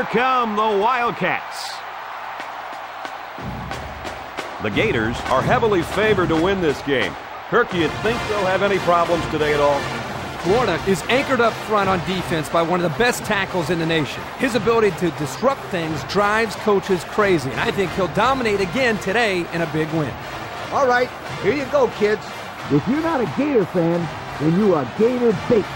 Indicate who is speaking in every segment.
Speaker 1: Here come the Wildcats. The Gators are heavily favored to win this game. Kirk, you think they'll have any problems today at all?
Speaker 2: Florida is anchored up front on defense by one of the best tackles in the nation. His ability to disrupt things drives coaches crazy, and I think he'll dominate again today in a big win.
Speaker 3: All right, here you go, kids.
Speaker 4: If you're not a Gator fan, then you are Gator bait.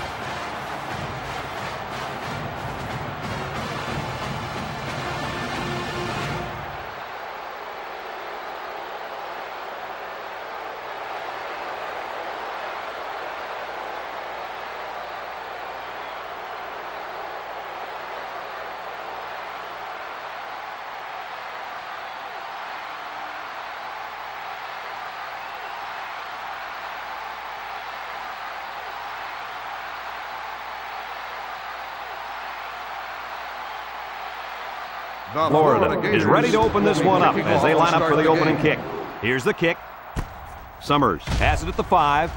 Speaker 1: Florida is ready to open this one up as they line up for the opening kick. Here's the kick. Summers has it at the five.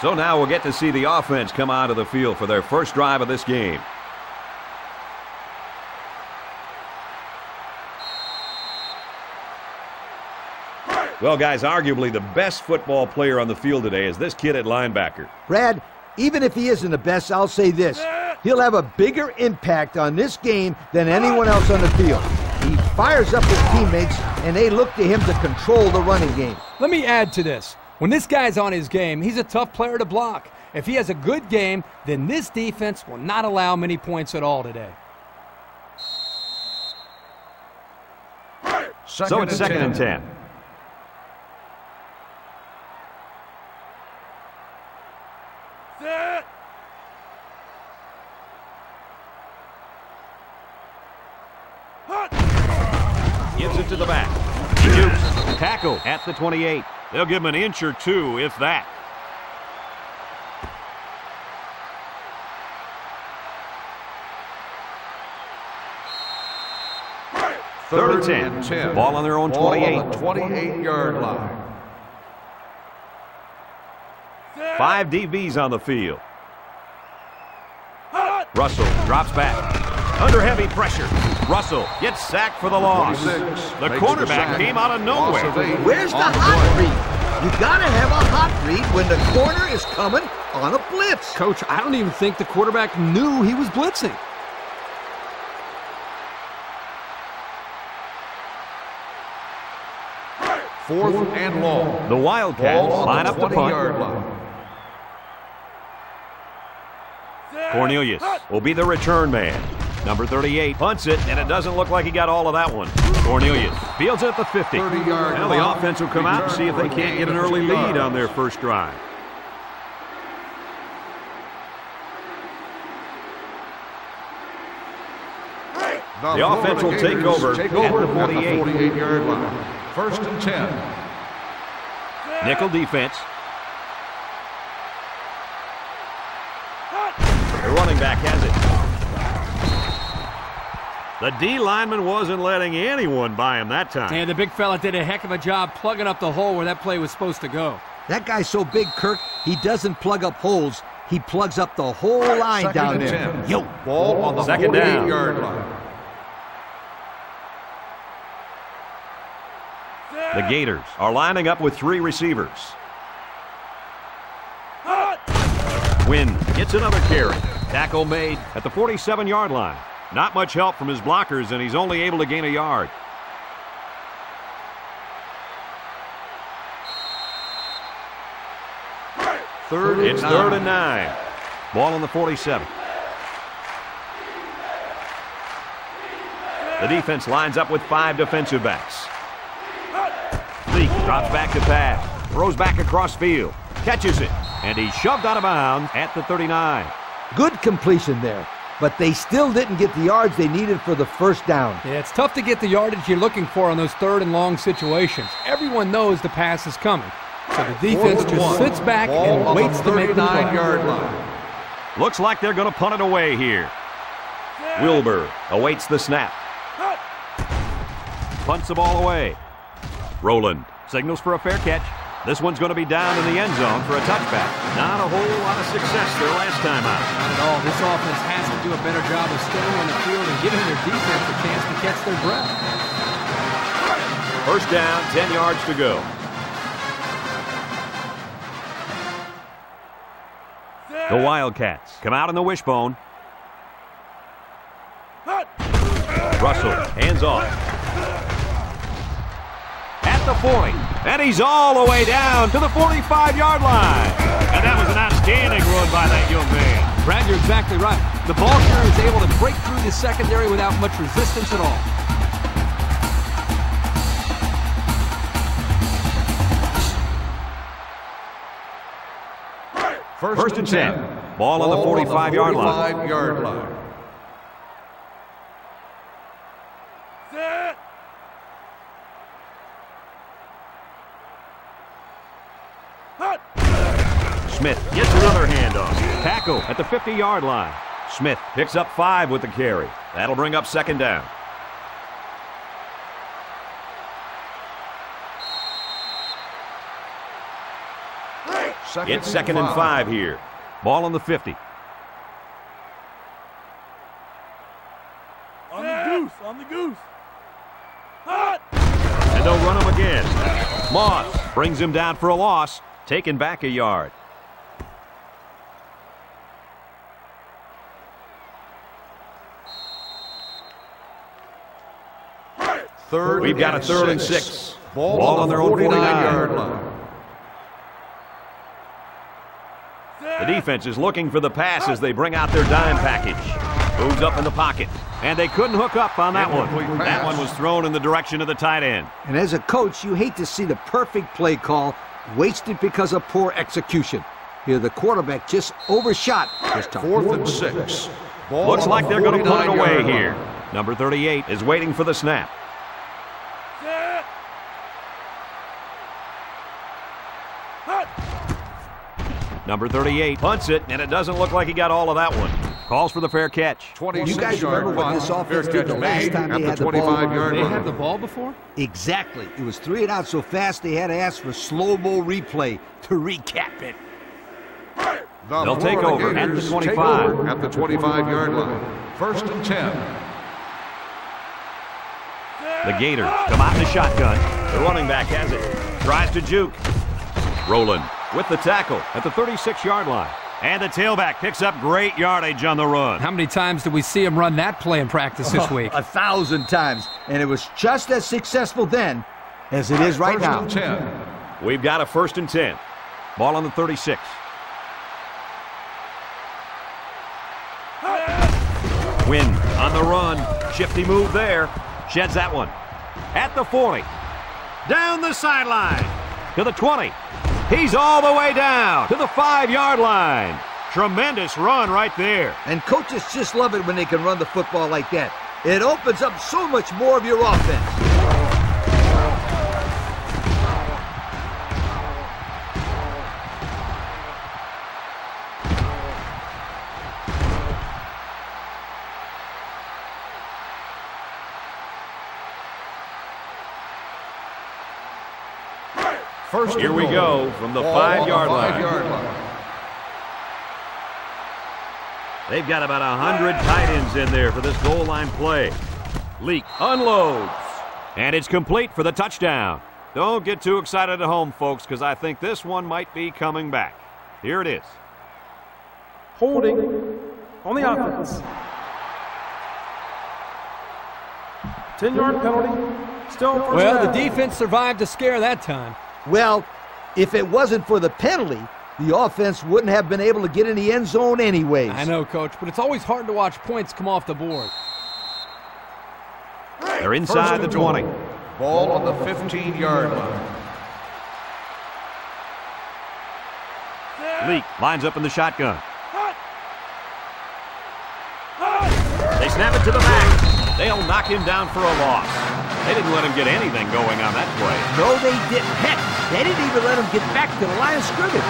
Speaker 1: So now we'll get to see the offense come out of the field for their first drive of this game. Well, guys, arguably the best football player on the field today is this kid at linebacker.
Speaker 3: Brad, even if he isn't the best, I'll say this. He'll have a bigger impact on this game than anyone else on the field. He fires up his teammates, and they look to him to control the running game.
Speaker 2: Let me add to this. When this guy's on his game, he's a tough player to block. If he has a good game, then this defense will not allow many points at all today.
Speaker 1: Second so it's second and ten. Gives it to the back. Jukes. Tackle at the 28. They'll give him an inch or two, if that. Third, Third and 10. 10. Ball on their own
Speaker 5: Ball
Speaker 1: 28.
Speaker 5: 28-yard line.
Speaker 1: Five DBs on the field. Russell drops back. Under heavy pressure. Russell gets sacked for the loss. The quarterback came out of nowhere.
Speaker 3: Where's the hot read? You gotta have a hot read when the corner is coming on a blitz.
Speaker 2: Coach, I don't even think the quarterback knew he was blitzing.
Speaker 5: Fourth and long.
Speaker 1: The Wildcats line up the punt.
Speaker 5: Line.
Speaker 1: Cornelius will be the return man. Number 38 punts it, and it doesn't look like he got all of that one. Cornelius fields it at the 50. Now the offense will come out and see if they can't get an early lead on their first drive. The offense will take over,
Speaker 5: take over
Speaker 1: at the 48.
Speaker 5: 48-yard line. First and 10.
Speaker 1: Nickel defense. The running back has it. The D lineman wasn't letting anyone by him that time.
Speaker 2: And the big fella did a heck of a job plugging up the hole where that play was supposed to go.
Speaker 3: That guy's so big, Kirk, he doesn't plug up holes. He plugs up the whole line down
Speaker 5: and
Speaker 3: there.
Speaker 5: 10.
Speaker 3: Yo.
Speaker 5: Ball on the
Speaker 1: Second down.
Speaker 5: 48-yard line.
Speaker 1: The Gators are lining up with three receivers. Wynn gets another carry. Tackle made at the 47-yard line. Not much help from his blockers, and he's only able to gain a yard.
Speaker 5: Third
Speaker 1: It's
Speaker 5: and
Speaker 1: third
Speaker 5: nine.
Speaker 1: and nine. Ball on the 47. The defense lines up with five defensive backs. Leak drops back to pass. Throws back across field. Catches it. And he's shoved out of bounds at the 39.
Speaker 3: Good completion there. But they still didn't get the yards they needed for the first down.
Speaker 2: Yeah, it's tough to get the yardage you're looking for on those third and long situations. Everyone knows the pass is coming. So the defense
Speaker 5: Fourth
Speaker 2: just
Speaker 5: one.
Speaker 2: sits back
Speaker 5: Ball
Speaker 2: and waits to make the play.
Speaker 5: 39-yard line.
Speaker 1: Looks like they're going to punt it away here. Wilbur awaits the snap. Punts the ball away. Roland signals for a fair catch. This one's going to be down in the end zone for a touchback. Not a whole lot of success their last time out.
Speaker 2: Not at all. This offense has to do a better job of staying on the field and giving their defense a chance to catch their breath.
Speaker 1: First down, 10 yards to go. The Wildcats come out in the wishbone. Russell, hands off. At the point, and he's all the way down to the 45-yard line. And that was an outstanding run by that young man.
Speaker 2: Brad, you're exactly right. The ball carrier is able to break through the secondary without much resistance at all.
Speaker 5: First,
Speaker 1: First and 10. Ball on the 45-yard line.
Speaker 5: 45-yard line.
Speaker 1: Smith gets another handoff. Tackle at the 50-yard line. Smith picks up five with the carry. That'll bring up second down.
Speaker 5: Second
Speaker 1: It's second and five here. Ball on the 50.
Speaker 6: On the goose, on the goose. Hot!
Speaker 1: And they'll run him again. Moss brings him down for a loss, taken back a yard.
Speaker 5: Third
Speaker 1: We've got a
Speaker 5: and
Speaker 1: third and
Speaker 5: six.
Speaker 1: six.
Speaker 5: Ball,
Speaker 1: Ball on their own
Speaker 5: 49-yard line.
Speaker 1: The defense is looking for the pass as they bring out their dime package. Moves up in the pocket. And they couldn't hook up on that one. That one was thrown in the direction of the tight end.
Speaker 3: And as a coach, you hate to see the perfect play call wasted because of poor execution. Here, the quarterback just overshot this time.
Speaker 5: Fourth and six. Ball
Speaker 1: Looks like they're going to put it away here. Number 38 is waiting for the snap. Number 38 punts it, and it doesn't look like he got all of that one. Calls for the fair catch.
Speaker 3: You guys remember what this offense did the last time they had the ball?
Speaker 5: 25-yard
Speaker 2: They
Speaker 5: line.
Speaker 2: had the ball before?
Speaker 3: Exactly. It was three and out so fast they had to ask for slow-mo replay to recap it.
Speaker 5: The
Speaker 1: They'll take
Speaker 5: Florida
Speaker 1: over at the 25.
Speaker 5: At the 25-yard line. First and 10.
Speaker 1: The Gators come out in the shotgun. The running back has it. Tries to juke. Roland with the tackle at the 36-yard line. And the tailback picks up great yardage on the run.
Speaker 2: How many times did we see him run that play in practice this oh, week?
Speaker 3: A thousand times. And it was just as successful then as it is right
Speaker 5: First
Speaker 3: now.
Speaker 5: and 10.
Speaker 1: We've got a first and 10. Ball on the 36. Wynn on the run. Shifty move there. Sheds that one. At the 40. Down the sideline. To the 20. He's all the way down to the five-yard line. Tremendous run right there.
Speaker 3: And coaches just love it when they can run the football like that. It opens up so much more of your offense.
Speaker 5: First
Speaker 1: Here we
Speaker 5: goal.
Speaker 1: go oh. from the
Speaker 5: oh, Ball
Speaker 1: five-yard line.
Speaker 5: five-yard line.
Speaker 1: They've got about 100 tight ends in there for this goal line play. Leak unloads. And it's complete for the touchdown. Don't get too excited at home, folks, because I think this one might be coming back. Here it is.
Speaker 7: Holding on the offense. 10 yard penalty. Still first
Speaker 2: Well, the defense survived a scare that time.
Speaker 3: Well, if it wasn't for the penalty, the offense wouldn't have been able to get in the end zone anyways.
Speaker 2: I know, Coach, but it's always hard to watch points come off the board.
Speaker 1: They're inside the 20.
Speaker 5: Ball on the 15-yard line.
Speaker 1: Leak lines up in the shotgun. They snap it to the back. They'll knock him down for a loss. They didn't let him get anything going on that play.
Speaker 3: No, they didn't. Heck, they didn't even let him get back to the line of scrimmage.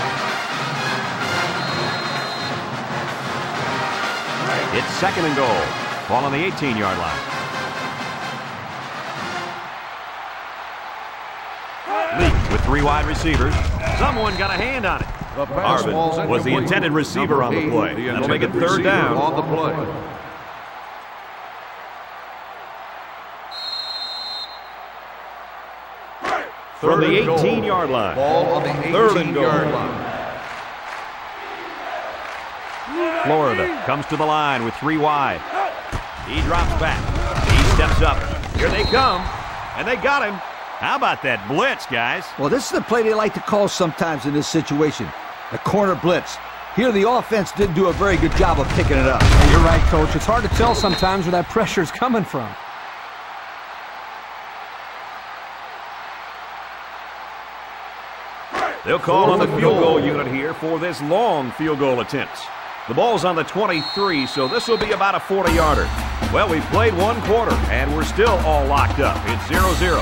Speaker 1: It's second and goal. Ball on the 18-yard line. Leak with three wide receivers. Someone got a hand on it. Arvin was the intended receiver on the play. That'll make it third down.
Speaker 5: On the play.
Speaker 1: From the
Speaker 5: Third goal.
Speaker 1: 18-yard line.
Speaker 5: Ball on the
Speaker 1: Third and goal.
Speaker 5: 18-yard line.
Speaker 1: Florida comes to the line with three wide. He drops back. He steps up. Here they come. And they got him. How about that blitz, guys?
Speaker 3: Well, this is the play they like to call sometimes in this situation. The corner blitz. Here, the offense didn't do a very good job of picking it up.
Speaker 2: You're right, Coach. It's hard to tell sometimes where that pressure's coming from.
Speaker 1: They'll call on the field goal unit here for this long field goal attempt. The ball's on the 23, so this will be about a 40-yarder. Well, we've played one quarter, and we're still all locked up. It's 0-0.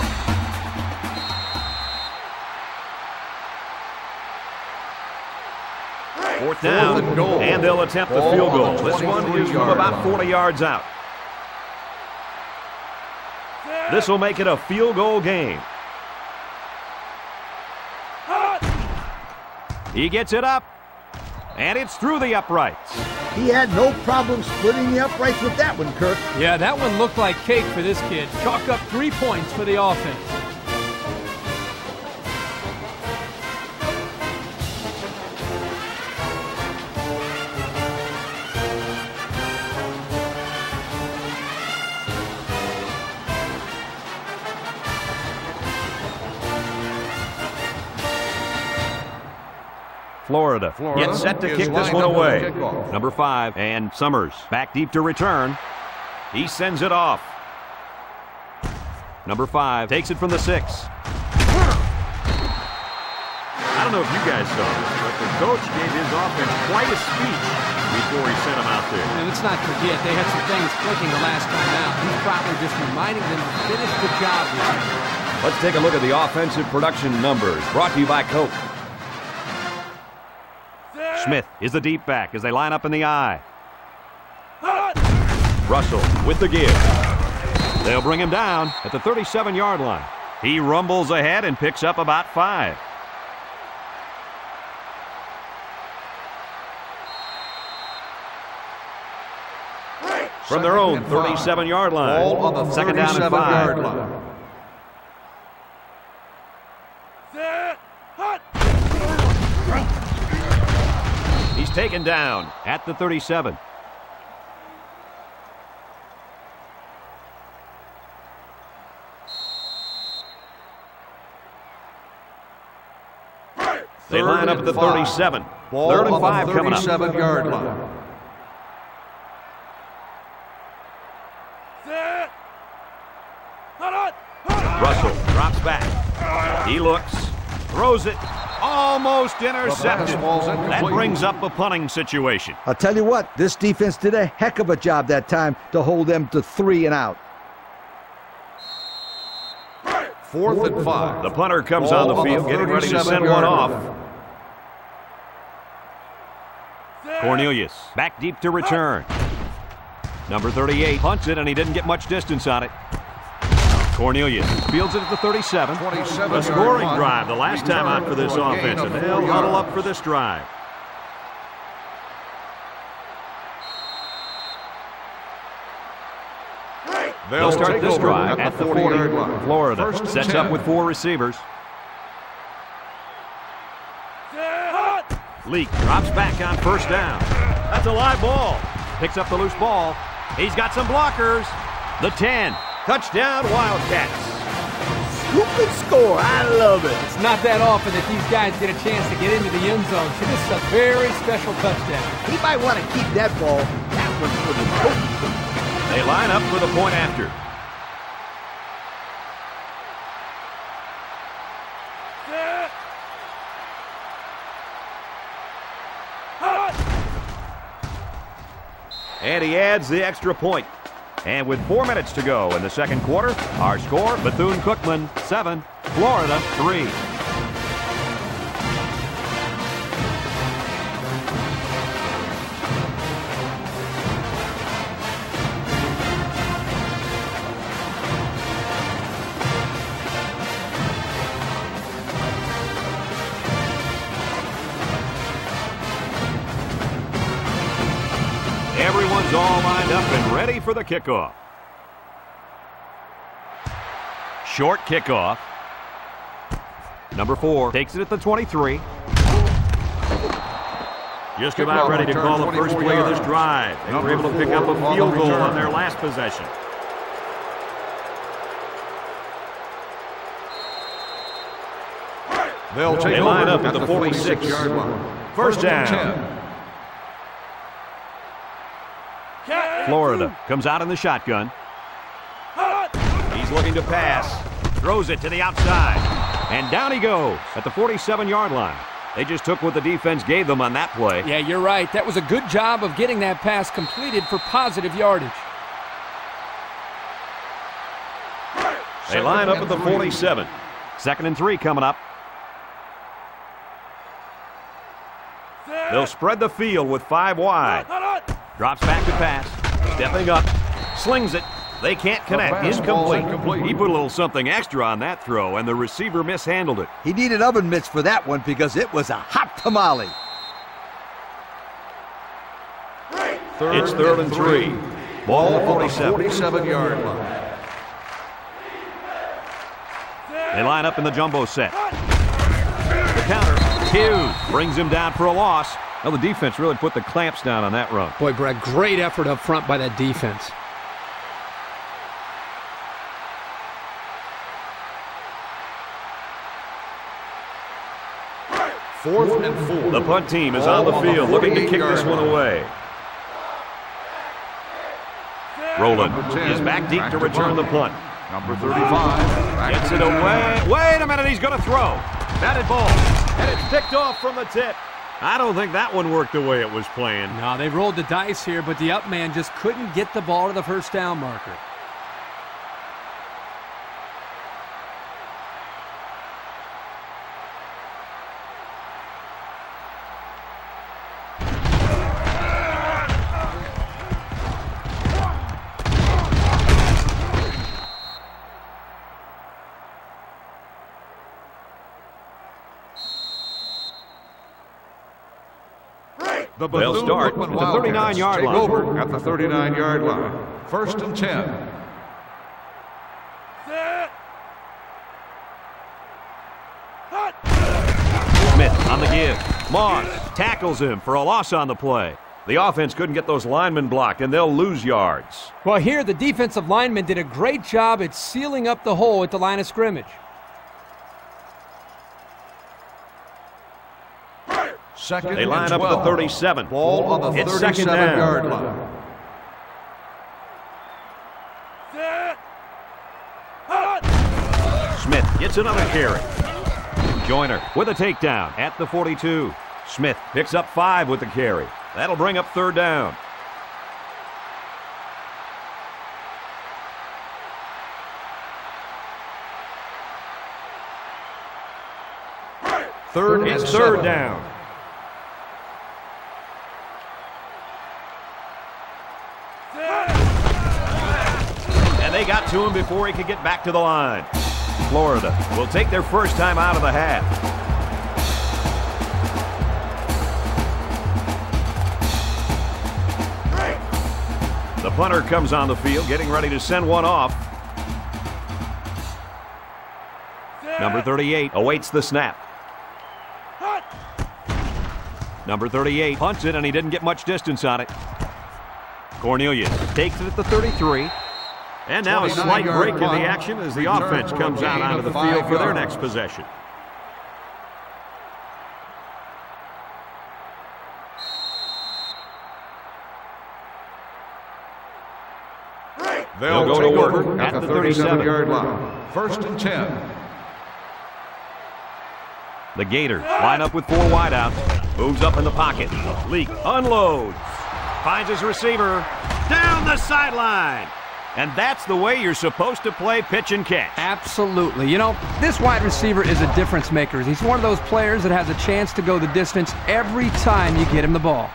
Speaker 1: Fourth down,
Speaker 5: and
Speaker 1: and they'll attempt the field goal. This one is from
Speaker 5: 23-yard
Speaker 1: about
Speaker 5: line.
Speaker 1: 40 yards out. This will make it a field goal game. He gets it up, and it's through the uprights.
Speaker 3: He had no problem splitting the uprights with that one, Kirk.
Speaker 2: Yeah, that one looked like cake for this kid. Chalk up three points for the offense.
Speaker 1: Florida,
Speaker 5: Florida
Speaker 1: gets set to kick this one
Speaker 5: up on the
Speaker 1: away. Number five, and Summers back deep to return. He sends it off. Number five takes it from the six. I don't know if you guys saw this, but the coach gave his offense quite a speech before he sent him out there.
Speaker 2: And let's not forget, they had some things clicking the last time out. He's probably just reminding them to finish the job this.
Speaker 1: Let's take a look at the offensive production numbers brought to you by Coke. Smith is the deep back as they line up in the I. Russell with the give. They'll bring him down at the 37-yard line. He rumbles ahead and picks up about five. From their own
Speaker 5: Second and five.
Speaker 1: 37-yard line.
Speaker 5: Ball on the
Speaker 1: Second down and five.
Speaker 5: 37-yard line.
Speaker 1: He's taken down at the 37. They line up at the 37.
Speaker 5: Ball
Speaker 1: Third and five coming up.
Speaker 5: 37-yard line.
Speaker 1: Russell drops back. He looks, throws it, almost intercepted.
Speaker 5: pass ball's
Speaker 1: That brings up a punting situation.
Speaker 3: I'll tell you what, this defense did a heck of a job that time to hold them to three and out.
Speaker 5: Fourth and five.
Speaker 1: The punter comes on the
Speaker 5: Ball on
Speaker 1: field,
Speaker 5: the
Speaker 1: getting ready to send one off. Cornelius back deep to return. Number 38 punts it, and he didn't get much distance on it. Cornelius fields it at the 37.
Speaker 5: 27
Speaker 1: A scoring drive the last time out for this offense, and they'll huddle up for this drive. They'll start this drive at the 40.
Speaker 5: 40-yard line.
Speaker 1: Florida
Speaker 5: First
Speaker 1: sets up with four receivers. Leak drops back on first down. That's a live ball. Picks up the loose ball. He's got some blockers. The 10. Touchdown Wildcats.
Speaker 3: Scoop and score. I love it.
Speaker 2: It's not that often that these guys get a chance to get into the end zone, so this is a very special touchdown.
Speaker 3: He might want to keep that ball. That one's for the coach.
Speaker 1: They line up for the point after. And he adds the extra point. And with four minutes to go in the second quarter, our score, Bethune-Cookman 7, Florida 3. Up and ready for the kickoff. Short kickoff. Number four takes it at the 23. Just about ready to call the first play of this drive. They were able to pick up a field goal on their last possession.
Speaker 5: They'll take
Speaker 1: They line up at the 46.
Speaker 5: yard line.
Speaker 1: First down. Florida comes out in the shotgun. He's looking to pass. Throws it to the outside. And down he goes at the 47-yard line. They just took what the defense gave them on that play.
Speaker 2: Yeah, you're right. That was a good job of getting that pass completed for positive yardage.
Speaker 1: They line up at the 47. Second and three coming up. They'll spread the field with five wide. Drops back to pass. Stepping up. Slings it. They can't connect.
Speaker 5: pass ball's
Speaker 1: Incomplete.
Speaker 5: incomplete.
Speaker 1: He put a little something extra on that throw, and the receiver mishandled it.
Speaker 3: He needed oven mitts for that one because it was a hot tamale.
Speaker 1: It's third and three. Ball at 47.
Speaker 5: 47 yard line.
Speaker 1: They line up in the jumbo set. The counter. Hughes brings him down for a loss. Well, the defense really put the clamps down on that run.
Speaker 2: Boy, Brad, great effort up front by that defense.
Speaker 5: Fourth and four.
Speaker 1: The punt team is on the
Speaker 5: Ball on the
Speaker 1: field looking to kick this one away. Roland
Speaker 5: Number 10,
Speaker 1: is back deep
Speaker 5: back
Speaker 1: to
Speaker 5: to
Speaker 1: return
Speaker 5: punt.
Speaker 1: the punt.
Speaker 5: Number 35.
Speaker 1: Gets it away. Wait a minute, he's going to throw. Batted ball. And it's picked off from the tip. I don't think that one worked the way it was planned.
Speaker 2: No, they rolled the dice here, but the up man just couldn't get the ball to the first down marker.
Speaker 5: The
Speaker 1: They'll start
Speaker 5: Cookman
Speaker 1: at the 39-yard line.
Speaker 5: over at the 39 yard line. First and 10.
Speaker 1: Smith on the give. Moss tackles him for a loss on the play. The offense couldn't get those linemen blocked, and they'll lose yards.
Speaker 2: Well, here the defensive lineman did a great job at sealing up the hole at the line of scrimmage.
Speaker 5: Second
Speaker 1: They line up at the
Speaker 5: 12.
Speaker 1: 37.
Speaker 5: Ball on the
Speaker 1: It's second
Speaker 5: 37
Speaker 1: down.
Speaker 5: yard line.
Speaker 1: Smith gets another carry. Joyner with a takedown at the 42. Smith picks up five with the carry. That'll bring up third down.
Speaker 5: Third and
Speaker 1: third down. To him before he could get back to the line. Florida will take their first time out of the half. The punter comes on the field, getting ready to send one off. Number 38 awaits the snap. Number 38 punts it, and he didn't get much distance on it. Cornelius takes it at the 33. And now a slight
Speaker 5: 29-yard
Speaker 1: break in the action as the offense comes out onto the field for their next possession.
Speaker 5: They'll,
Speaker 1: They'll go to work at
Speaker 5: at
Speaker 1: the
Speaker 5: the 37
Speaker 1: 37.
Speaker 5: yard line. First and 10.
Speaker 1: The Gator line up with four wideouts. Moves up in the pocket. Leak unloads. Finds his receiver. Down the sideline. And that's the way you're supposed to play pitch and catch.
Speaker 2: Absolutely. You know, this wide receiver is a difference maker. He's one of those players that has a chance to go the distance every time you get him the ball.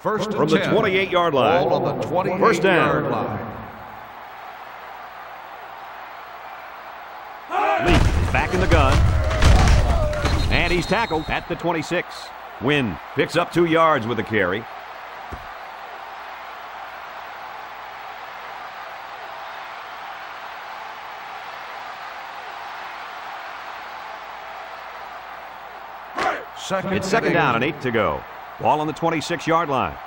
Speaker 5: First and
Speaker 1: From the 28-yard line.
Speaker 5: Ball on the 28
Speaker 1: First down. And he's tackled at the 26. Wynn picks up two yards with the carry.
Speaker 5: Second
Speaker 1: It's second down and eight to go. Ball on the 26-yard line.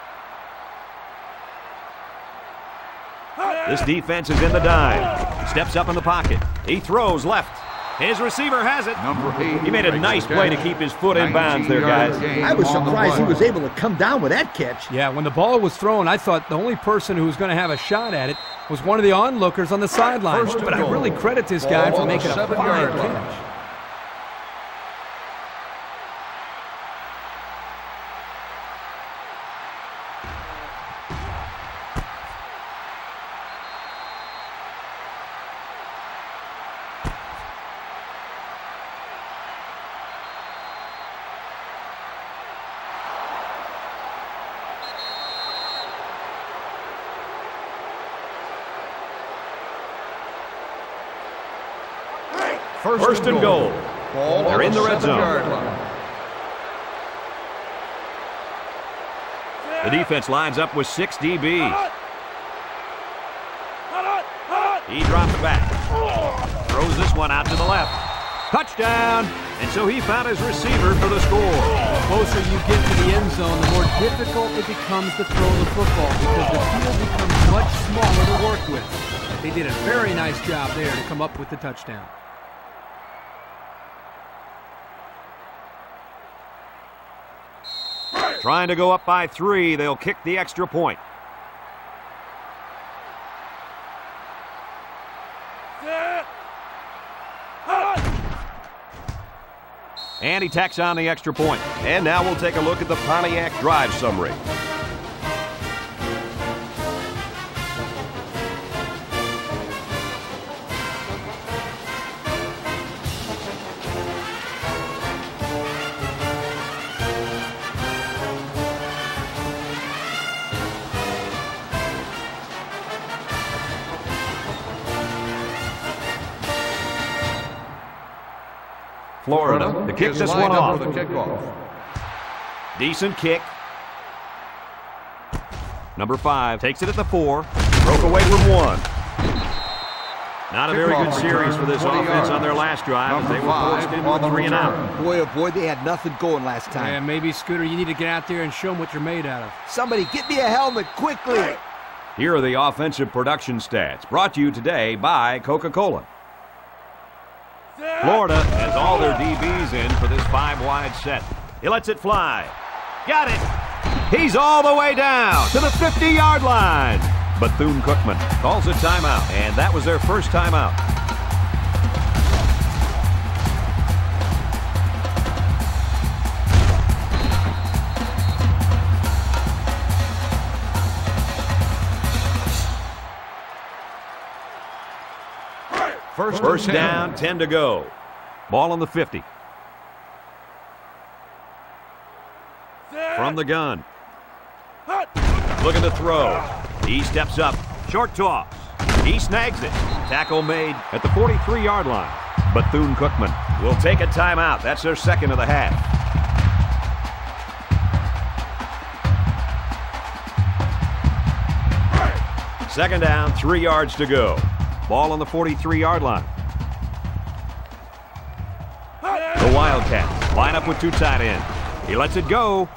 Speaker 1: This defense is in the dime. Steps up in the pocket. He throws left. His receiver has it.
Speaker 5: Number eight.
Speaker 1: He made a nice play to keep his foot in bounds there, guys.
Speaker 3: I was surprised he was able to come down with that catch.
Speaker 2: Yeah, when the ball was thrown, I thought the only person who was going to have a shot at it was one of the onlookers on the sideline. But I really credit this guy for making a fine
Speaker 5: seven-yard line.
Speaker 2: catch.
Speaker 1: First and goal.
Speaker 5: Ball
Speaker 1: They're in the red zone.
Speaker 5: seven-yard.
Speaker 1: The defense lines up with six DBs. He drops back. Throws this one out to the left. Touchdown! And so he found his receiver for the score.
Speaker 2: The closer you get to the end zone, the more difficult it becomes to throw the football because the field becomes much smaller to work with. They did a very nice job there to come up with the touchdown.
Speaker 1: Trying to go up by three. They'll kick the extra point. And he tacks on the extra point. And now we'll take a look at the Pontiac drive summary. Florida to kick this one off.
Speaker 5: the kickoff.
Speaker 1: Decent kick. Number five takes it at the four. Broke away from one. Not a very good series for this offense on their last drive as they were forced into
Speaker 5: on
Speaker 1: a three and out.
Speaker 3: Boy, oh boy, they had nothing going last time.
Speaker 2: And maybe, Scooter, you need to get out there and show them what you're made out of.
Speaker 3: Somebody get me a helmet quickly.
Speaker 1: Here are the offensive production stats brought to you today by Coca-Cola. Florida has all their DBs in for this five-wide set. He lets it fly. Got it. He's all the way down to the 50-yard line. Bethune-Cookman calls a timeout, and that was their first timeout.
Speaker 5: First,
Speaker 1: First
Speaker 5: 10.
Speaker 1: down, 10 to go. Ball on the 50. From the gun. Looking to throw. He steps up. Short toss. He snags it. Tackle made at the 43-yard line. Bethune-Cookman will take a timeout. That's their second of the half. Second down, three yards to go. Ball on the 43-yard line. The Wildcats line up with two tight ends. He lets it go.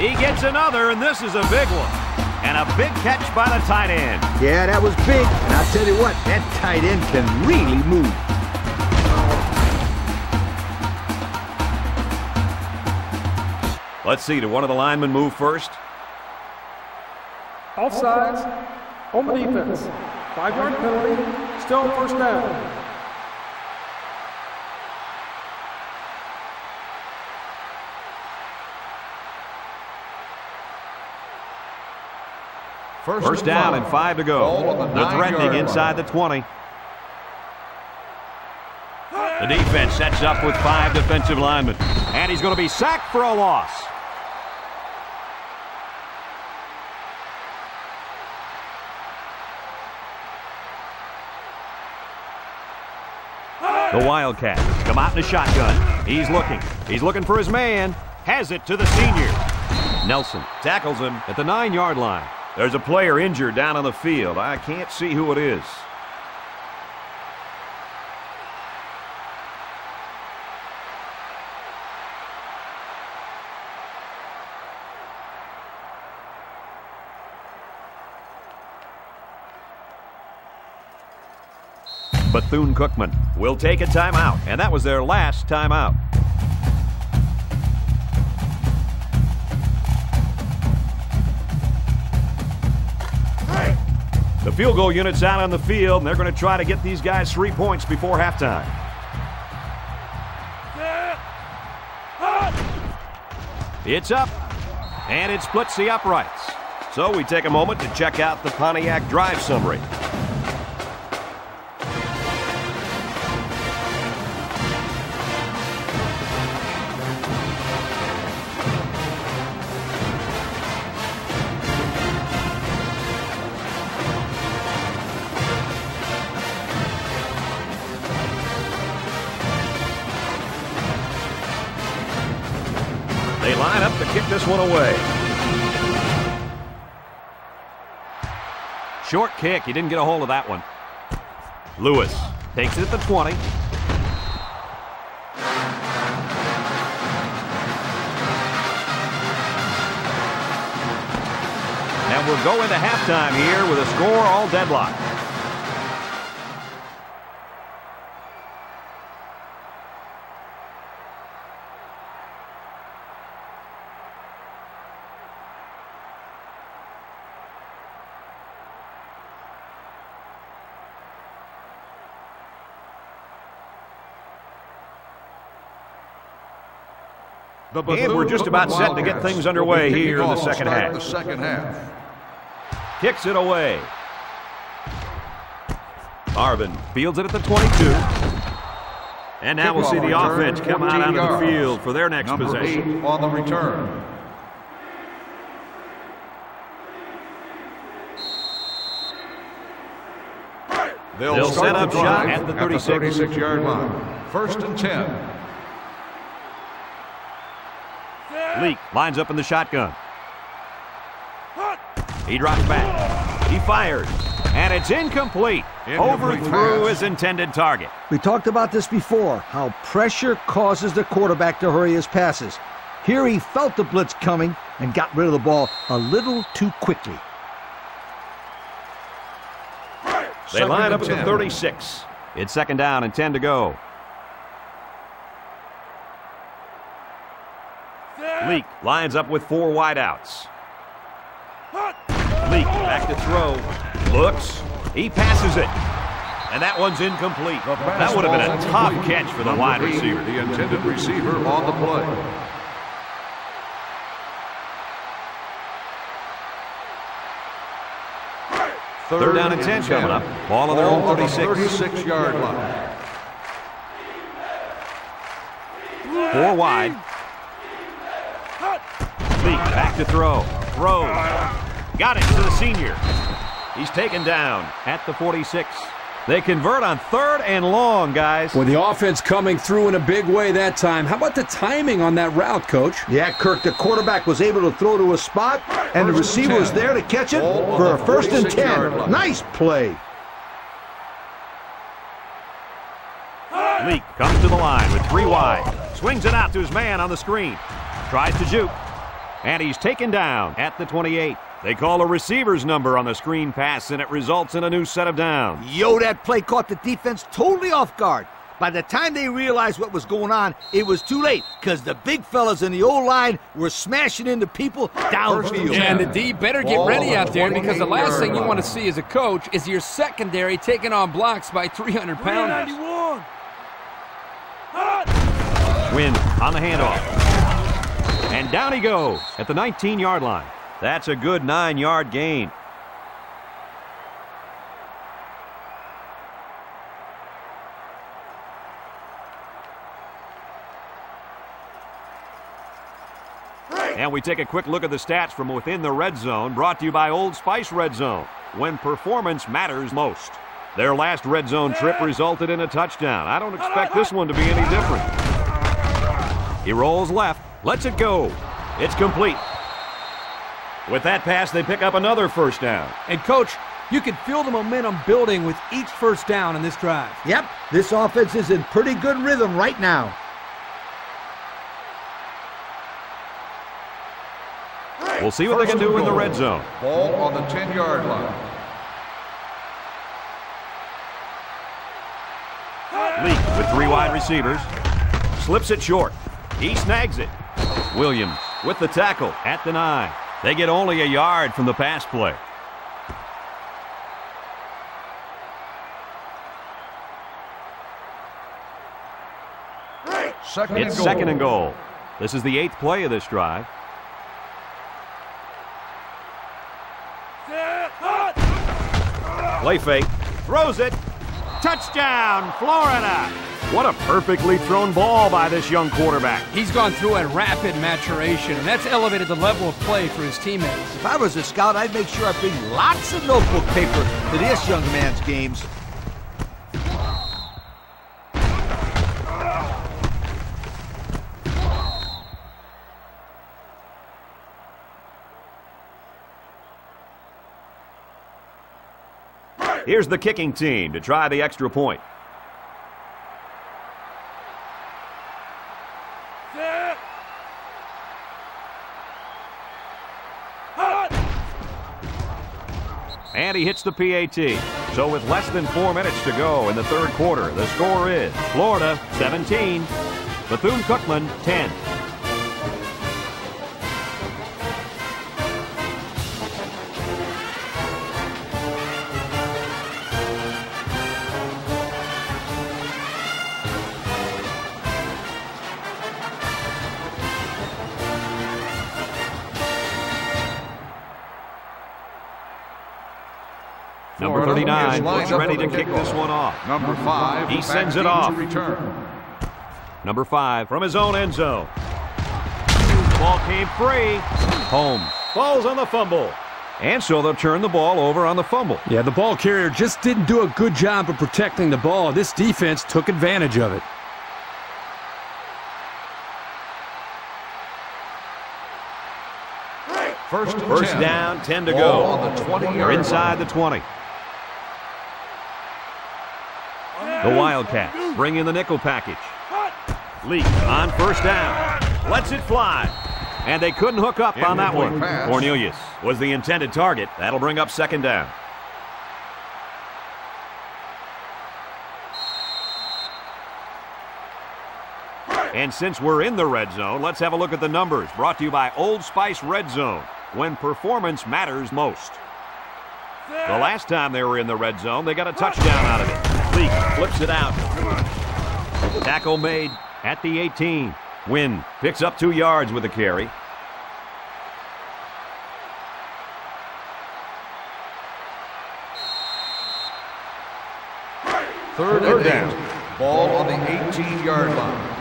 Speaker 1: He gets another, and this is a big one. And a big catch by the tight end.
Speaker 3: Yeah, that was big. And I'll tell you what, that tight end can really move.
Speaker 1: Let's see, did one of the linemen move first?
Speaker 7: Offsides. On the defense. Five-yard penalty. Still first down.
Speaker 1: First down and five to go.
Speaker 5: The
Speaker 1: They're threatening inside the 20. The defense sets up with five defensive linemen. And he's going to be sacked for a loss. The Wildcat come out in a shotgun. He's looking. He's looking for his man. Has it to the senior. Nelson tackles him at the nine-yard line. There's a player injured down on the field. I can't see who it is. Bethune-Cookman will take a timeout, and that was their last timeout. The field goal unit's out on the field, and they're going to try to get these guys three points before halftime. It's up, and it splits the uprights. So we take a moment to check out the Pontiac drive summary. Short kick. He didn't get a hold of that one. Lewis takes it at the 20. And we'll go into halftime here with a score all deadlock. And we're just about set to get things underway here in the second half.
Speaker 5: The second half.
Speaker 1: Kicks it away. Marvin fields it at the 22. And now we'll see the offense come out
Speaker 5: 14
Speaker 1: onto the field for their next possession.
Speaker 5: on the return.
Speaker 1: They'll set up
Speaker 5: the drive
Speaker 1: at the
Speaker 5: 36-yard line. First and 10.
Speaker 1: Leak lines up in the shotgun. He drops back. He fires. And it's incomplete.
Speaker 5: Incomplete
Speaker 1: Overthrew
Speaker 5: pass.
Speaker 1: his intended target.
Speaker 3: We talked about this before, how pressure causes the quarterback to hurry his passes. Here he felt the blitz coming and got rid of the ball a little too quickly.
Speaker 1: They
Speaker 5: Second
Speaker 1: line up at the 36. It's second down and 10 to go. Leak lines up with four wideouts. Leak back to throw. Looks. He passes it. And that one's incomplete. That would have been a tough catch for the wide receiver.
Speaker 5: The intended receiver on the play.
Speaker 1: Third down and 10 coming up. Ball on their own
Speaker 5: Ball
Speaker 1: 36.
Speaker 5: 36-yard line.
Speaker 1: Four wide. Leak back to throw. Throws. Got it to the senior. He's taken down at the 46. They convert on third and long, guys.
Speaker 2: With the offense coming through in a big way that time. How about the timing on that route, Coach?
Speaker 3: Yeah, Kirk, the quarterback was able to throw to a spot, and the receiver was there to catch it
Speaker 5: Ball
Speaker 3: for a first and 10. Nice play.
Speaker 1: Leak comes to the line with three wide. Swings it out to his man on the screen. Tries to juke. And he's taken down at the 28. They call a receiver's number on the screen pass, and it results in a new set of downs.
Speaker 3: Yo, that play caught the defense totally off guard. By the time they realized what was going on, it was too late because the big fellas in the old line were smashing into people downfield.
Speaker 2: Yeah, and the D better get
Speaker 5: Ball
Speaker 2: ready out there because the last thing you want to see as a coach is your secondary taking on blocks by 300 pounders.
Speaker 1: Wynn on the handoff. And down he goes at the 19-yard line. That's a good nine-yard gain. And we take a quick look at the stats from within the red zone, brought to you by Old Spice Red Zone, when performance matters most. Their last red zone trip resulted in a touchdown. I don't expect this one to be any different. He rolls left, lets it go. It's complete. With that pass, they pick up another first down.
Speaker 2: And, Coach, you can feel the momentum building with each first down in this drive.
Speaker 3: Yep, this offense is in pretty good rhythm right now.
Speaker 1: We'll see what they can do in the red zone.
Speaker 5: Ball on the 10-yard line.
Speaker 1: Leak with three wide receivers. Slips it short. He snags it. Williams with the tackle at the nine. They get only a yard from the pass play.
Speaker 5: Second
Speaker 1: It's
Speaker 5: and
Speaker 1: second and goal. This is the eighth play of this drive. Play fake. Throws it. Touchdown, Florida. What a perfectly thrown ball by this young quarterback.
Speaker 2: He's gone through a rapid maturation, and that's elevated the level of play for his teammates.
Speaker 3: If I was a scout, I'd make sure I bring lots of notebook paper to this young man's games.
Speaker 1: Here's the kicking team to try the extra point. And he hits the PAT. So with less than four minutes to go in the third quarter, the score is Florida 17, Bethune-Cookman 10. Ready to kick this one off.
Speaker 5: Number five.
Speaker 1: He sends it off.
Speaker 5: Return.
Speaker 1: Number five from his own end zone. Ball came free. Holmes falls on the fumble. And so they'll turn the ball over on the fumble.
Speaker 6: Yeah, the ball carrier just didn't do a good job of protecting the ball. This defense took advantage of it.
Speaker 5: First, and
Speaker 1: First
Speaker 5: 10.
Speaker 1: down, 10 to
Speaker 5: Ball
Speaker 1: go.
Speaker 5: on the 20
Speaker 1: They're inside
Speaker 5: line.
Speaker 1: the 20. The Wildcats bring in the nickel package. Leak on first down. Lets it fly. And they couldn't hook up on that one. Cornelius was the intended target. That'll bring up second down. And since we're in the red zone, let's have a look at the numbers brought to you by Old Spice Red Zone, when performance matters most. The last time they were in the red zone, they got a touchdown out of it. Leak flips it out. Tackle made at the 18. Wynn picks up two yards with a carry.
Speaker 5: Third,
Speaker 1: Third
Speaker 5: and
Speaker 1: down.
Speaker 5: Ball on the 18-yard line.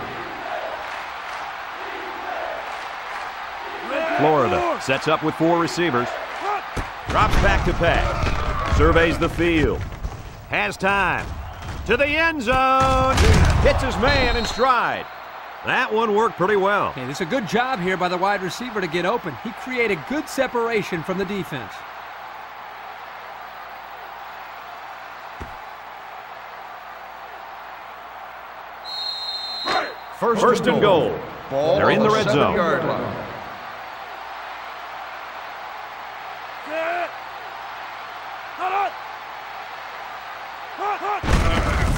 Speaker 1: Florida sets up with four receivers. Drops back to pass. Surveys the field. Has time. To the end zone. Hits his man in stride. That one worked pretty well.
Speaker 2: Okay, this is a good job here by the wide receiver to get open. He created good separation from the defense.
Speaker 5: First,
Speaker 1: First and goal.
Speaker 5: Ball
Speaker 1: They're in the red zone.
Speaker 5: seven-yard line.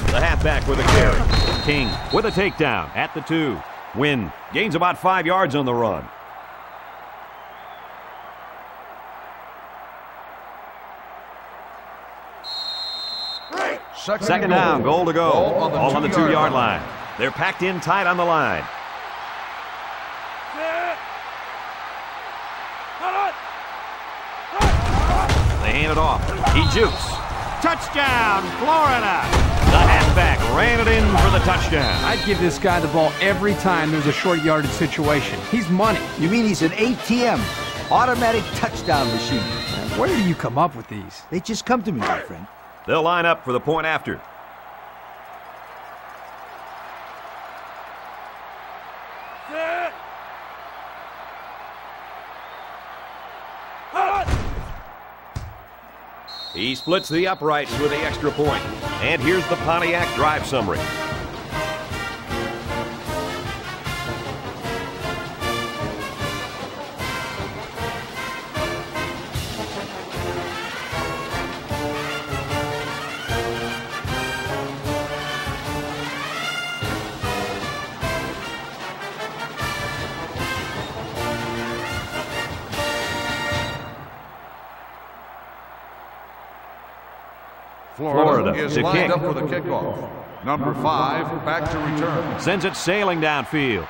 Speaker 1: The halfback with a carry. King with a takedown at the two. Wynn gains about five yards on the run.
Speaker 5: Second,
Speaker 1: Second
Speaker 5: and
Speaker 1: down, goal to go.
Speaker 5: Ball on the
Speaker 1: All on the
Speaker 5: two-yard
Speaker 1: two-yard line. They're packed in tight on the line. They hand it off. He jukes. Touchdown, Florida! The halfback ran it in for the touchdown.
Speaker 2: I'd give this guy the ball every time there's a short yardage situation. He's money.
Speaker 3: You mean he's an ATM, automatic touchdown machine?
Speaker 2: Where do you come up with these?
Speaker 3: They just come to me, my friend.
Speaker 1: They'll line up for the point after. He splits the uprights with the extra point. And here's the Pontiac drive summary.
Speaker 5: Is
Speaker 1: to
Speaker 5: lined
Speaker 1: kick.
Speaker 5: up for the kickoff. Number five, back to return.
Speaker 1: Sends it sailing downfield.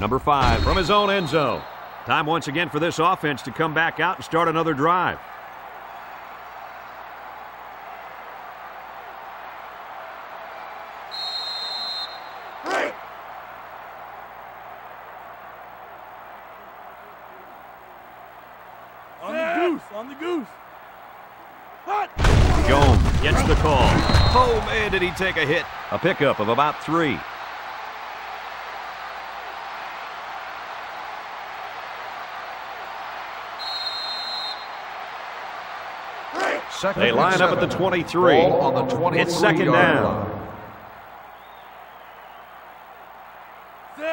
Speaker 1: Number five from his own end zone. Time once again for this offense to come back out and start another drive.
Speaker 8: On the goose, on the goose.
Speaker 1: Jones gets the call. Oh, man, did he take a hit. A pickup of about three.
Speaker 5: Second
Speaker 1: They line up at the 23.
Speaker 5: On the 23
Speaker 1: It's second down. They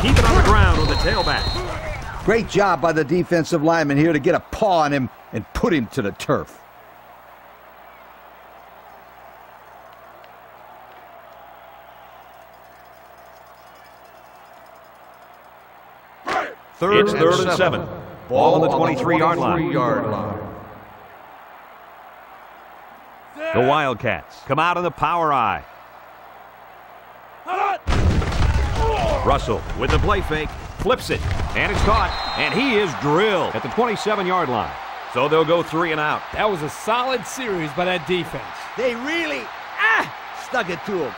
Speaker 1: keep it on the ground with the tailback.
Speaker 3: Great job by the defensive lineman here to get a paw on him and put him to the turf.
Speaker 1: Third, it's third and seven. Ball on the 23-yard line.
Speaker 5: 23-yard line.
Speaker 1: The Wildcats come out in the power I. Russell with the play fake, flips it, and it's caught, and he is drilled at the 27-yard line. So they'll go three and out.
Speaker 2: That was a solid series by that defense.
Speaker 3: They really, ah, stuck it to him.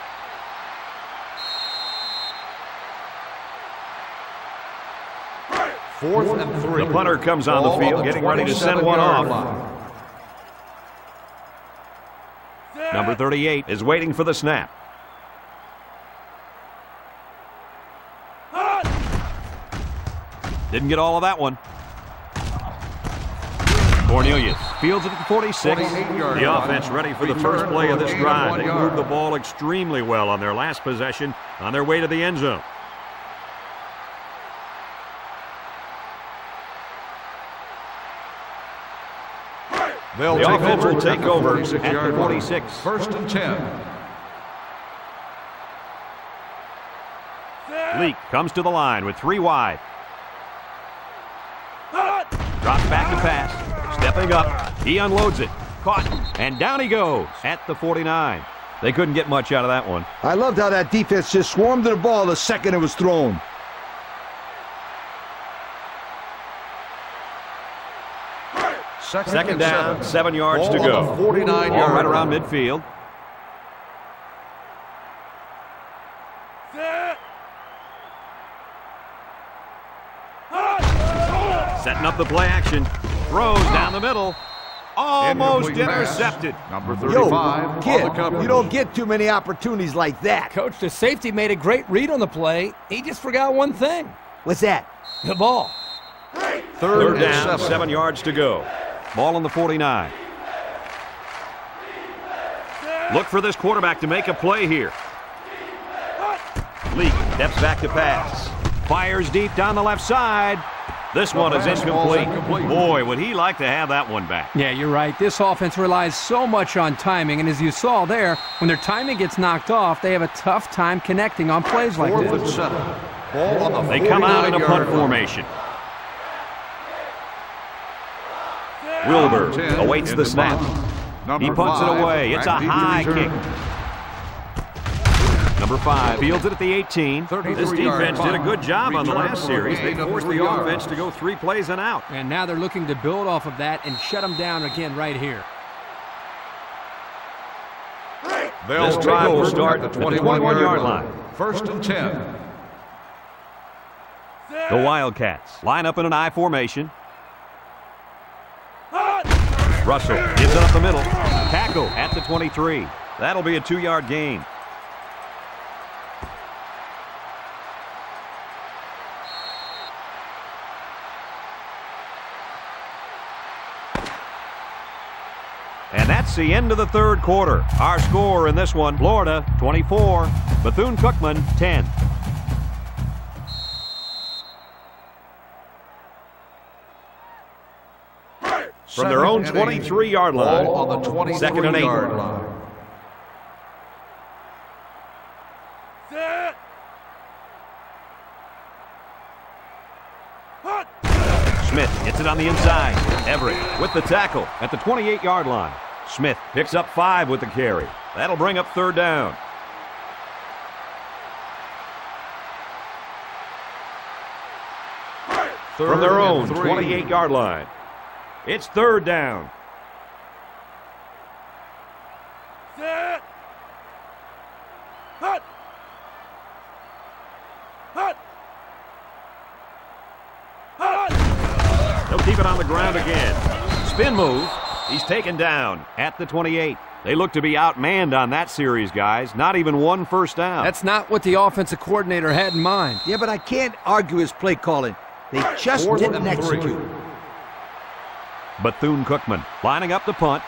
Speaker 5: Fourth and three.
Speaker 1: The punter comes on the field, getting ready to send one off. Number 38 is waiting for the snap. Didn't get all of that one. Cornelius fields it at the 46. The offense ready for the first play of this
Speaker 5: a gain of
Speaker 1: drive. They moved the ball extremely well on their last possession on their way to the end zone.
Speaker 5: They'll
Speaker 1: The
Speaker 5: take
Speaker 1: offense
Speaker 5: over
Speaker 1: will take over
Speaker 5: 46
Speaker 1: at the
Speaker 5: yard line.
Speaker 1: 46.
Speaker 5: First and 10.
Speaker 1: Leak comes to the line with three wide. Drops back to pass. Stepping up. He unloads it. Caught. And down he goes at the 49. They couldn't get much out of that one.
Speaker 3: I loved how that defense just swarmed to the ball the second it was thrown.
Speaker 5: Second,
Speaker 1: Second down,
Speaker 5: seven.
Speaker 1: seven yards to go.
Speaker 5: 49
Speaker 1: Ball
Speaker 5: yard
Speaker 1: right around midfield. Setting up the play action. Throws down the middle. Almost
Speaker 5: Incomplete pass.
Speaker 1: intercepted.
Speaker 5: Number 35 on the
Speaker 3: kid, you don't get too many opportunities like that.
Speaker 2: Coach, the safety made a great read on the play. He just forgot one thing
Speaker 3: What's that?
Speaker 2: the ball.
Speaker 1: Third
Speaker 5: and
Speaker 1: down,
Speaker 5: seven.
Speaker 1: seven yards to go. Ball on the 49. Look for this quarterback to make a play here. Leak steps back to pass. Fires deep down the left side. This one is incomplete. Boy, would he like to have that one back.
Speaker 2: Yeah, you're right. This offense relies so much on timing, and as you saw there, when their timing gets knocked off, they have a tough time connecting on plays like this.
Speaker 5: and seven. Ball on the
Speaker 1: They come out in a punt formation. Wilbur awaits the
Speaker 5: the
Speaker 1: snap. He
Speaker 5: Number
Speaker 1: punts it away. It's a
Speaker 5: back deep to
Speaker 1: high kick. Number five fields it at the 18. This defense did a good job on the last series. They forced the offense to go three plays and out.
Speaker 2: And now they're looking to build off of that and shut them down again right here.
Speaker 5: They'll
Speaker 1: This drive will start
Speaker 5: at
Speaker 1: at
Speaker 5: the
Speaker 1: the
Speaker 5: 21
Speaker 1: 21
Speaker 5: yard
Speaker 1: yard
Speaker 5: line.
Speaker 1: line.
Speaker 5: First and 10.
Speaker 1: The Wildcats line up in an I formation. Russell gives it up the middle. Tackle at the 23. That'll be a two-yard gain. And that's the end of the third quarter. Our score in this one, Florida 24, Bethune-Cookman 10. From their own 23-yard line.
Speaker 5: On the 23
Speaker 1: Second and eight.
Speaker 5: yard line.
Speaker 1: Smith hits it on the inside. Everett with the tackle at the 28-yard line. Smith picks up five with the carry. That'll bring up third down.
Speaker 5: Third
Speaker 1: From their own 28-yard line. It's third down. They'll keep it on the ground again. Spin move. He's taken down at the 28. They look to be outmanned on that series, guys. Not even one first down.
Speaker 2: That's not what the offensive coordinator had in mind.
Speaker 3: Yeah, but I can't argue his play calling. They just
Speaker 5: Fourth
Speaker 3: didn't
Speaker 5: and three.
Speaker 3: execute.
Speaker 1: Bethune-Cookman lining up the punt.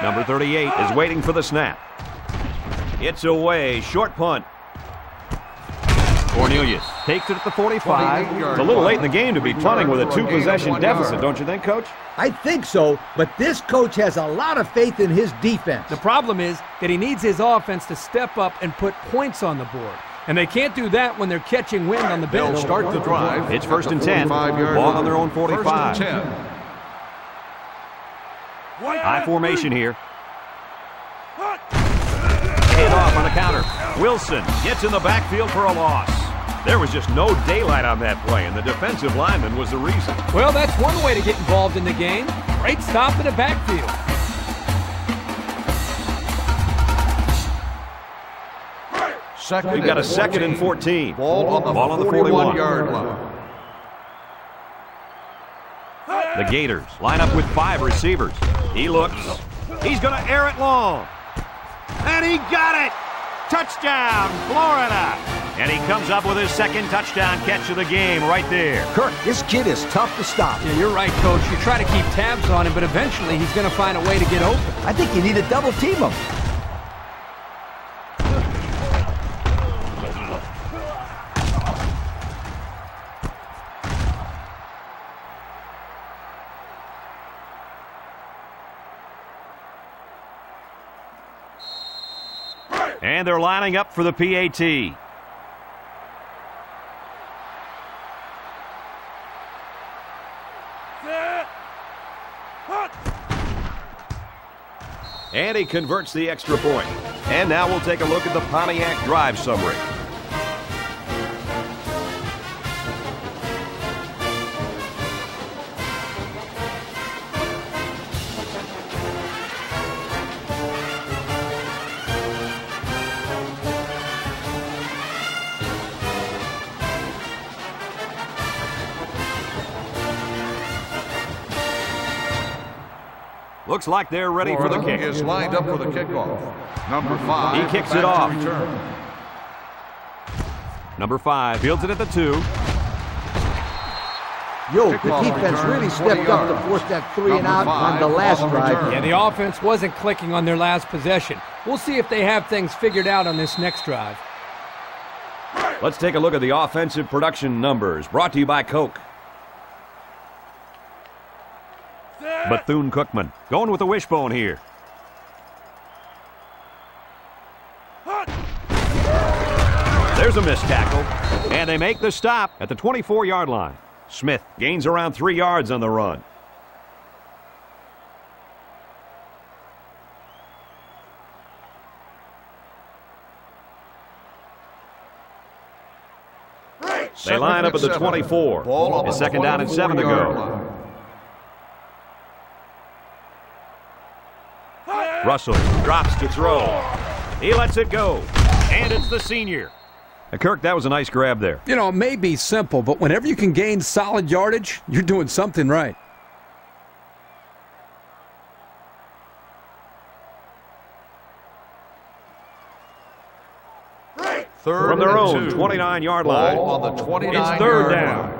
Speaker 1: Number 38 is waiting for the snap. It's away. Short punt. Cornelius takes it at the 45. It's a little late in the game to be punting with a
Speaker 5: Return for a gain of
Speaker 1: two-possession deficit, don't you think, Coach?
Speaker 3: I think so, but this coach has a lot of faith in his defense.
Speaker 2: The problem is that he needs his offense to step up and put points on the board. And they can't do that when they're catching wind on the bench.
Speaker 5: They'll start the drive.
Speaker 1: It's first and 10.
Speaker 5: 45-yard
Speaker 1: Ball on their own 45.
Speaker 5: First and 10.
Speaker 1: High formation here. Hand off on the counter. Wilson gets in the backfield for a loss. There was just no daylight on that play, and the defensive lineman was the reason.
Speaker 2: Well, that's one way to get involved in the game. Great stop in the backfield.
Speaker 5: Second
Speaker 1: We've got a
Speaker 5: and
Speaker 1: second and 14.
Speaker 5: Ball on the
Speaker 1: Ball on the 41.
Speaker 5: 41-yard line.
Speaker 1: The Gators line up with five receivers. He looks. He's going to air it long. And he got it! Touchdown, Florida! And he comes up with his second touchdown catch of the game right there.
Speaker 3: Kirk, this kid is tough to stop.
Speaker 2: Yeah, you're right, Coach. You try to keep tabs on him, but eventually he's going to find a way to get open.
Speaker 3: I think you need to double team him.
Speaker 1: And they're lining up for the PAT. And he converts the extra point. And now we'll take a look at the Pontiac drive summary. Looks like they're ready for the
Speaker 5: Florida
Speaker 1: kick.
Speaker 5: is lined up for the kickoff. Number five.
Speaker 1: He kicks it off. Number five fields it at the two.
Speaker 3: Yo, the defense
Speaker 5: return,
Speaker 3: really stepped up to force that three and
Speaker 5: Number
Speaker 3: out on the last drive.
Speaker 5: return.
Speaker 2: Yeah, the offense wasn't clicking on their last possession. We'll see if they have things figured out on this next drive.
Speaker 1: Let's take a look at the offensive production numbers brought to you by Coke. Bethune Cookman going with the wishbone here. There's a missed tackle, and they make the stop at the 24-yard line. Smith gains around three yards on the run. They line up at the 24.
Speaker 5: Ball on
Speaker 1: It's second down and seven to
Speaker 5: 24-yard
Speaker 1: go. Russell drops to throw. He lets it go, and it's the senior. Now, Kirk, that was a nice grab there.
Speaker 6: You know, it may be simple, but whenever you can gain solid yardage, you're doing something right.
Speaker 5: Third
Speaker 1: From their own 29-yard line.
Speaker 5: On the 29
Speaker 1: it's third down.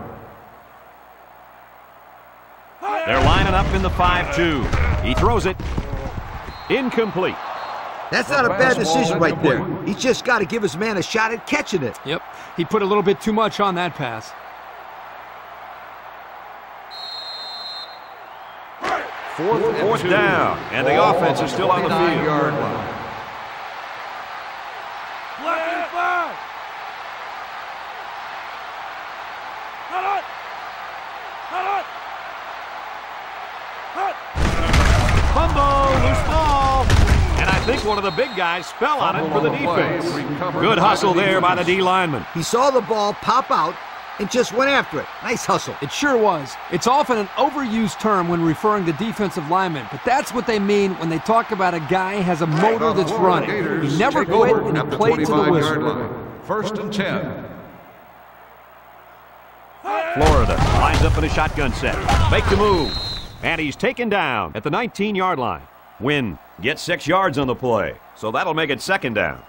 Speaker 5: Line.
Speaker 1: They're lining up in the 5-2. He throws it, Incomplete.
Speaker 3: That's not a bad decision right there.
Speaker 5: incomplete.
Speaker 3: He's just got to give his man a shot at catching it.
Speaker 2: Yep, he put a little bit too much on that pass.
Speaker 5: Fourth,
Speaker 1: Fourth
Speaker 5: two.
Speaker 1: down, and the offense is still on the
Speaker 5: 29
Speaker 1: field.
Speaker 5: yard line.
Speaker 1: Fumble, loose ball. And I think one of the big guys fell on it for the
Speaker 5: Fumble on the play,
Speaker 1: defense. Good hustle there by the. D lineman.
Speaker 3: He saw the ball pop out and just went after it. Nice hustle.
Speaker 2: It sure was. It's often an overused term when referring to defensive linemen, but that's what they mean when they talk about a guy has a motor that's
Speaker 5: Florida
Speaker 2: running. He never
Speaker 5: take
Speaker 2: quit
Speaker 5: over
Speaker 2: and he
Speaker 5: at the
Speaker 2: played to the whistle.
Speaker 5: yard line. First and 10.
Speaker 1: Florida lines up in a shotgun set. Make the move. And he's taken down at the 19-yard line. Wynn gets six yards on the play, so that'll make it second down.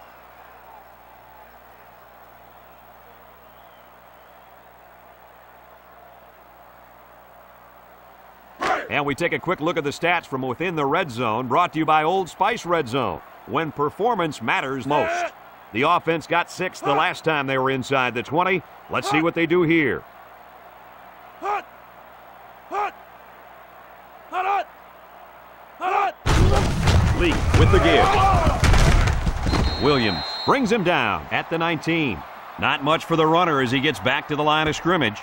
Speaker 1: And we take a quick look at the stats from within the red zone, brought to you by Old Spice Red Zone, when performance matters most. The offense got six the last time they were inside the 20. Let's see what they do here. Lee with the give. Williams brings him down at the 19. Not much for the runner as he gets back to the line of scrimmage.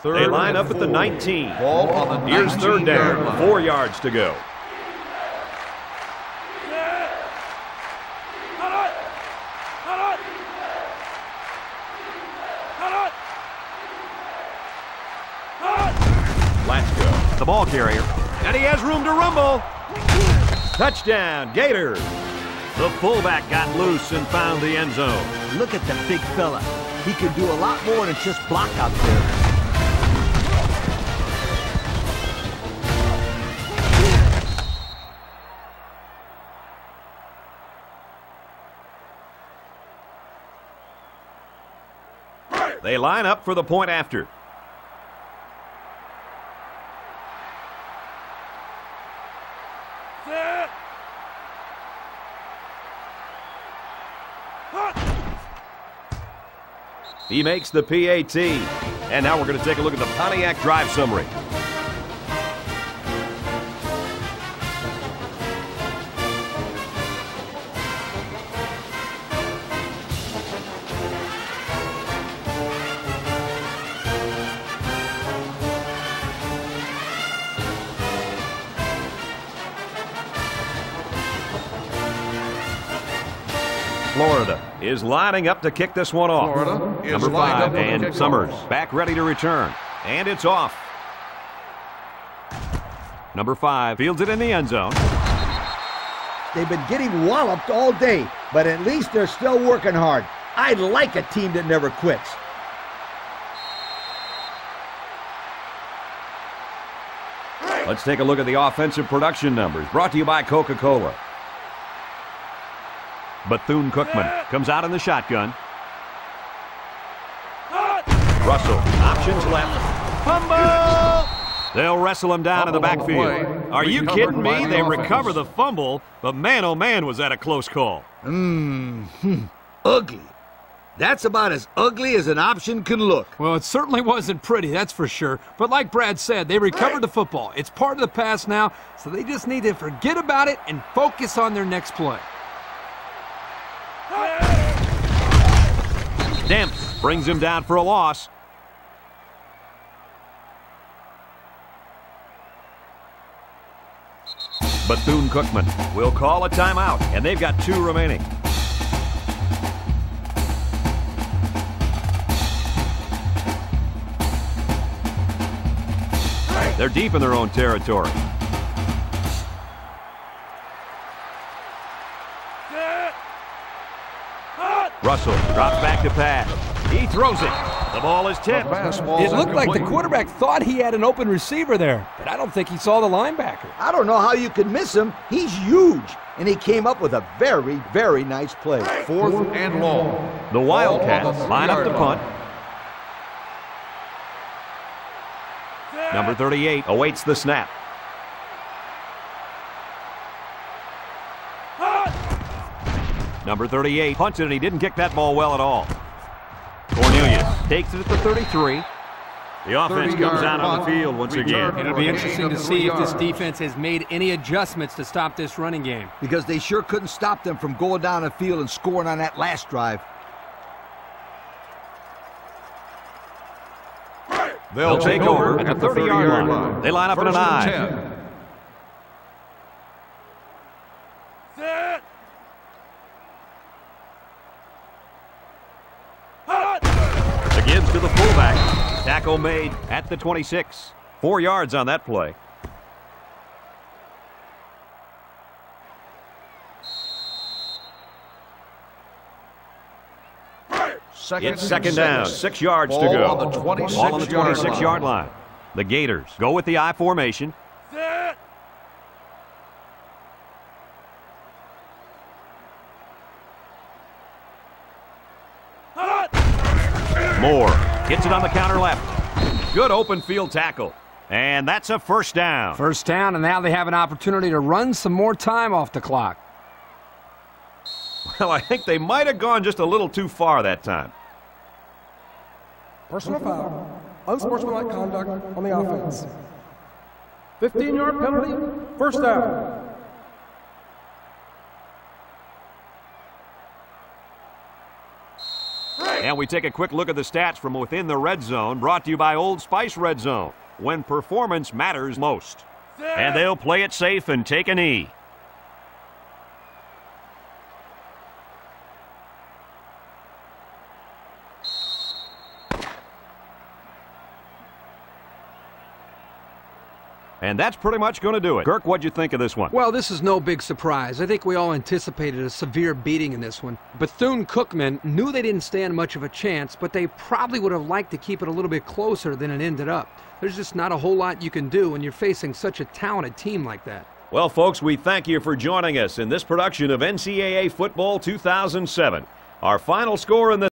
Speaker 5: Third
Speaker 1: They line up at the 19.
Speaker 5: Ball on the
Speaker 1: Here's third
Speaker 5: 19
Speaker 1: down. Four yards to go. Let's go. The ball carrier. And he has room to rumble. Touchdown, Gators. The fullback got loose and found the end zone.
Speaker 3: Look at the big fella. He can do a lot more than just block out there.
Speaker 1: They line up for the point after. He makes the PAT. And now we're going to take a look at the Pontiac drive summary. Lining up to kick this one off.
Speaker 5: Florida is
Speaker 1: Number five,
Speaker 5: up
Speaker 1: and
Speaker 5: kickoff.
Speaker 1: Summers back ready to return. And it's off. Number five fields it in the end zone.
Speaker 3: They've been getting walloped all day, but at least they're still working hard. I like a team that never quits.
Speaker 1: Let's take a look at the offensive production numbers brought to you by Coca Cola. Bethune Cookman comes out in the shotgun. Russell, options left. Fumble! They'll wrestle him down in the
Speaker 5: Fumble on the
Speaker 1: backfield.
Speaker 5: play.
Speaker 1: Are you kidding me?
Speaker 5: the
Speaker 1: They
Speaker 5: offense.
Speaker 1: recover the fumble, but man, oh man, was that a close call.
Speaker 3: Mmm, ugly. That's about as ugly as an option can look.
Speaker 2: Well, it certainly wasn't pretty, that's for sure. But like Brad said, they recovered the football. It's part of the past now, so they just need to forget about it and focus on their next play.
Speaker 1: Brings him down for a loss. Bethune Cookman will call a timeout, and they've got two remaining. They're deep in their own territory. Russell drops back to pass. He throws it. The ball is tipped.
Speaker 2: It looked like the quarterback thought he had an open receiver there, but I don't think he saw the linebacker.
Speaker 3: I don't know how you could miss him. He's huge. And he came up with a very, very nice play.
Speaker 5: Fourth and long.
Speaker 1: The Wildcats line up the punt. Number 38 awaits the snap. Number 38 punts it, and he didn't kick that ball well at all. Cornelius takes it at the 33. The offense comes out on the field once again.
Speaker 2: It'll be interesting to see if this defense has made any adjustments to stop this running game.
Speaker 3: Because they sure couldn't stop them from going down the field and scoring on that last drive.
Speaker 1: They'll take over at the 30-yard line. They line up in an
Speaker 5: First and
Speaker 1: I.
Speaker 5: 10.
Speaker 1: Gibbs to the fullback. Tackle made at the 26. Four yards on that play.
Speaker 5: Second
Speaker 1: It's second down.
Speaker 5: six.
Speaker 1: Yards to go.
Speaker 5: on the 26
Speaker 1: Ball on the
Speaker 5: yard
Speaker 1: 26
Speaker 5: line.
Speaker 1: yard line. The Gators go with the I formation. Moore it on the counter left. Good open field tackle. And that's a first down.
Speaker 2: First down, and now they have an opportunity to run some more time off the clock.
Speaker 1: Well, I think they might have gone just a little too far that time.
Speaker 7: Personal foul. Unsportsmanlike conduct on the offense. 15-yard penalty. First down.
Speaker 1: And we take a quick look at the stats from within the red zone, brought to you by Old Spice Red Zone, when performance matters most. And they'll play it safe and take a knee. And that's pretty much going to do it. Kirk, what'd you think of this one?
Speaker 2: Well, this is no big surprise. I think we all anticipated a severe beating in this one. Bethune Cookman knew they didn't stand much of a chance, but they probably would have liked to keep it a little bit closer than it ended up. There's just not a whole lot you can do when you're facing such a talented team like that.
Speaker 1: Well, folks, we thank you for joining us in this production of NCAA Football 2007. Our final score in the